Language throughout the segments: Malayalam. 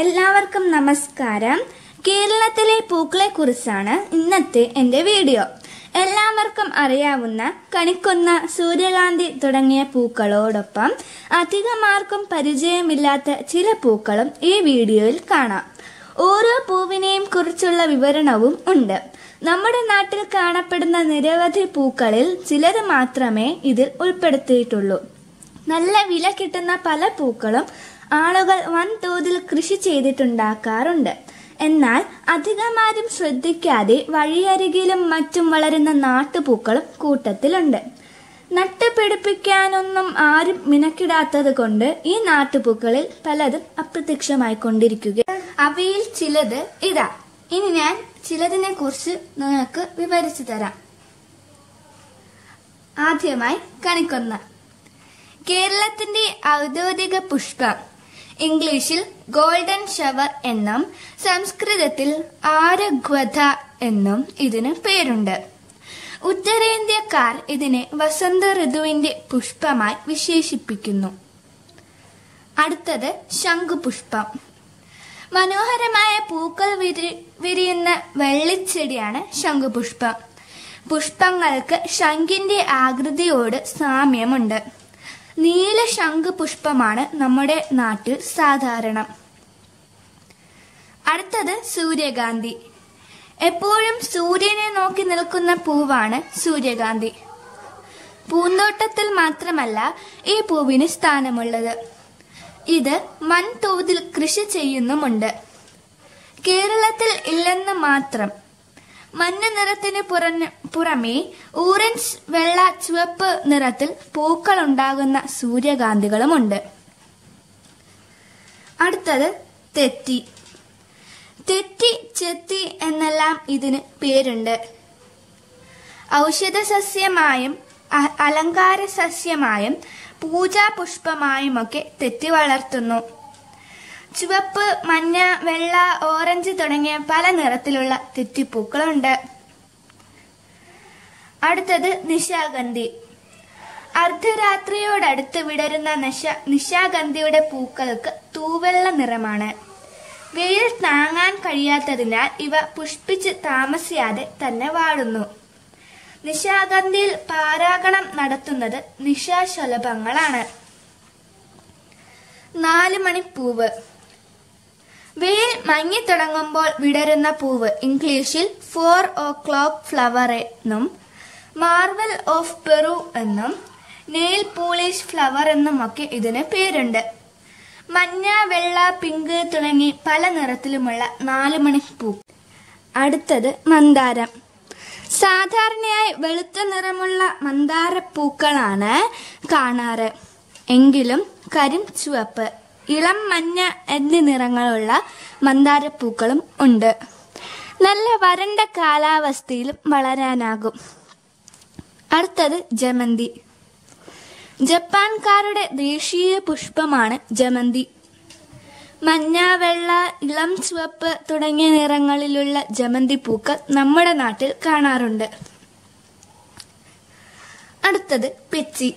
എല്ലാവർക്കും നമസ്കാരം. കേരളത്തിലെ പൂക്കളെ കുറിച്ചാണ് ഇന്നത്തെ എന്റെ വീഡിയോ. എല്ലാവർക്കും അറിയാവുന്ന കണിക്കൊന്ന സൂര്യകാന്തി തുടങ്ങിയ പൂക്കളോടൊപ്പം അധികമാർക്കും പരിചയമില്ലാത്ത ചില പൂക്കളും ഈ വീഡിയോയിൽ കാണാം. ഓരോ പൂവിനെയും കുറിച്ചുള്ള വിവരണവും ഉണ്ട്. നമ്മുടെ നാട്ടിൽ കാണപ്പെടുന്ന നിരവധി പൂക്കളിൽ ചിലത് മാത്രമേ ഇതിൽ ഉൾപ്പെടുത്തിയിട്ടുള്ളൂ. നല്ല വില കിട്ടുന്ന പല പൂക്കളും ആളുകൾ വൻതോതിൽ കൃഷി ചെയ്തിട്ടുണ്ടാക്കാറുണ്ട്. എന്നാൽ അധികമാരും ശ്രദ്ധിക്കാതെ വഴിയരികിലും മറ്റും വളരുന്ന നാട്ടുപൂക്കളും കൂട്ടത്തിലുണ്ട്. നട്ടുപിടിപ്പിക്കാനൊന്നും ആരും മിനക്കിടാത്തത് കൊണ്ട് ഈ നാട്ടുപൂക്കളിൽ പലതും അപ്രത്യക്ഷമായി കൊണ്ടിരിക്കുക അവയിൽ ചിലത് ഇതാ. ഇനി ഞാൻ ചിലതിനെ കുറിച്ച് നിങ്ങൾക്ക് വിവരിച്ചു തരാം. ആദ്യമായി കണിക്കൊന്ന. കേരളത്തിന്റെ ഔദ്യോഗിക പുഷ്പം. ഇംഗ്ലീഷിൽ ഗോൾഡൻ ഷവർ എന്നും സംസ്കൃതത്തിൽ ആരഗ്വധ എന്നും ഇതിന് പേരുണ്ട്. ഉത്തരേന്ത്യക്കാർ ഇതിനെ വസന്ത ഋതുവിന്റെ പുഷ്പമായി വിശേഷിപ്പിക്കുന്നു. അടുത്തത് ശംഖുപുഷ്പം. മനോഹരമായ പൂക്കൾ വിരി വിരിയുന്ന വെള്ളിച്ചെടിയാണ് ശംഖുപുഷ്പം. പുഷ്പങ്ങൾക്ക് ശംഖിന്റെ ആകൃതിയോട് സാമ്യമുണ്ട്. നീല ശംഖ് പുഷ്പമാണ് നമ്മുടെ നാട്ടിൽ സാധാരണ. അടുത്തത് സൂര്യകാന്തി. എപ്പോഴും സൂര്യനെ നോക്കി നിൽക്കുന്ന പൂവാണ് സൂര്യകാന്തി. പൂന്തോട്ടത്തിൽ മാത്രമല്ല ഈ പൂവിന് സ്ഥാനമുള്ളത്. ഇത് വൻതോതിൽ കൃഷി ചെയ്യുന്നുമുണ്ട്. കേരളത്തിൽ ഇല്ലെന്ന് മാത്രം മഞ്ഞ നിറത്തിന് പുറമേ ഓറഞ്ച് വെള്ള ചുവപ്പ് നിറത്തിൽ പൂക്കൾ ഉണ്ടാകുന്ന സൂര്യകാന്തികളുമുണ്ട്. അടുത്തത് തെറ്റി. തെറ്റി ചെത്തി എന്നെല്ലാം ഇതിന് പേരുണ്ട്. ഔഷധ സസ്യമായും അലങ്കാര സസ്യമായും പൂജാ പുഷ്പമായുമൊക്കെ തെറ്റി വളർത്തുന്നു. ചുവപ്പ് മഞ്ഞ വെള്ള ഓറഞ്ച് തുടങ്ങിയ പല നിറത്തിലുള്ള തെറ്റിപ്പൂക്കളുണ്ട്. അടുത്തത് നിശാഗന്ധി. അർദ്ധരാത്രിയോടടുത്ത് വിടരുന്ന നിശ നിശാഗന്ധിയുടെ പൂക്കൾക്ക് തൂവെള്ള നിറമാണ്. വെയിൽ താങ്ങാൻ കഴിയാത്തതിനാൽ ഇവ പുഷ്പിച്ച് താമസിയാതെ തന്നെ വാടുന്നു. നിശാഗന്ധിയിൽ പാരാഗണം നടത്തുന്നത് നിശാശലഭങ്ങളാണ്. നാല് മണിപ്പൂവ് വെയിൽ മങ്ങിത്തുടങ്ങുമ്പോൾ വിടരുന്ന പൂവ് ഇംഗ്ലീഷിൽ ഫോർ ഓ ക്ലോക്ക് ഫ്ലവർ എന്നും മാർവൽ ഓഫ് പെറു എന്നും നെയിൽ പോളിഷ് ഫ്ലവർ എന്നുമൊക്കെ ഇതിന് പേരുണ്ട്. മഞ്ഞ വെള്ള പിങ്ക് തുടങ്ങി പല നിറത്തിലുമുള്ള നാല് പൂ. അടുത്തത് മന്ദാരം. സാധാരണയായി വെളുത്ത നിറമുള്ള മന്ദാര പൂക്കളാണ് കാണാറ്. എങ്കിലും കരിം ചുവപ്പ്. ഇളം മഞ്ഞ എന്നീ നിറങ്ങളുള്ള മന്ദാരപ്പൂക്കളും ഉണ്ട്. നല്ല വരണ്ട കാലാവസ്ഥയിലും വളരാനാകും. അടുത്തത് ജമന്തി. ജപ്പാൻകാരുടെ ദേശീയ പുഷ്പമാണ് ജമന്തി. മഞ്ഞ വെള്ള ഇളം ചുവപ്പ് തുടങ്ങിയ നിറങ്ങളിലുള്ള ജമന്തി പൂക്കൾ നമ്മുടെ നാട്ടിൽ കാണാറുണ്ട്. അടുത്തത് പെച്ചി.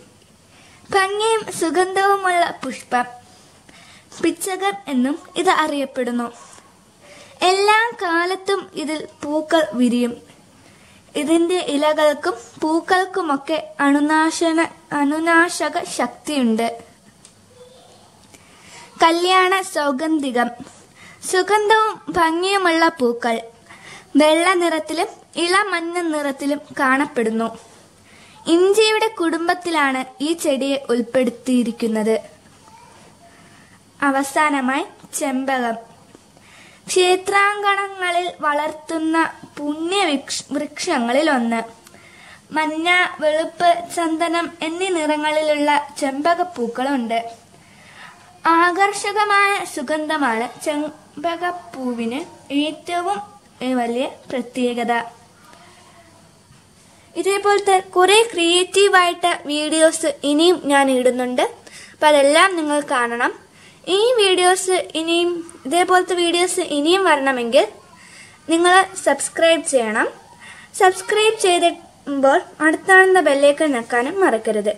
ഭംഗിയും സുഗന്ധവുമുള്ള പുഷ്പം. പിച്ചകം എന്നും ഇത് അറിയപ്പെടുന്നു. എല്ലാ കാലത്തും ഇതിൽ പൂക്കൾ വിരിയും. ഇതിന്റെ ഇലകൾക്കും പൂക്കൾക്കുമൊക്കെ അണുനാശന അണുനാശക ശക്തിയുണ്ട്. കല്യാണ സൗഗന്ധികം. സുഗന്ധവും ഭംഗിയുമുള്ള പൂക്കൾ. വെള്ള നിറത്തിലും ഇളമഞ്ഞ നിറത്തിലും കാണപ്പെടുന്നു. ഇഞ്ചിയുടെ കുടുംബത്തിലാണ് ഈ ചെടിയെ ഉൾപ്പെടുത്തിയിരിക്കുന്നത്. അവസാനമായി ചെമ്പകം. ക്ഷേത്രാങ്കണങ്ങളിൽ വളർത്തുന്ന പുണ്യ വൃക്ഷങ്ങളിൽ ഒന്ന് മഞ്ഞ വെളുപ്പ് ചന്ദനം എന്നീ നിറങ്ങളിലുള്ള ചെമ്പകപ്പൂക്കളുണ്ട്. ആകർഷകമായ സുഗന്ധമാണ് ചെമ്പകപ്പൂവിന് ഏറ്റവും വലിയ പ്രത്യേകത. ഇതേപോലത്തെ കുറെ ക്രിയേറ്റീവായിട്ട് വീഡിയോസ് ഇനിയും ഞാൻ ഇടുന്നുണ്ട്. അപ്പം അതെല്ലാം നിങ്ങൾ കാണണം. ഈ വീഡിയോസ് ഇനിയും ഇതേപോലത്തെ വീഡിയോസ് ഇനിയും വരണമെങ്കിൽ നിങ്ങൾ സബ്സ്ക്രൈബ് ചെയ്യണം. സബ്സ്ക്രൈബ് ചെയ്തിടുമ്പോൾ അടുത്താണെന്ന ബെല്ലേക്ക് നിൽക്കാനും മറക്കരുത്.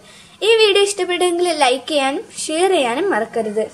ഈ വീഡിയോ ഇഷ്ടപ്പെട്ടെങ്കിൽ ലൈക്ക് ചെയ്യാനും ഷെയർ ചെയ്യാനും മറക്കരുത്.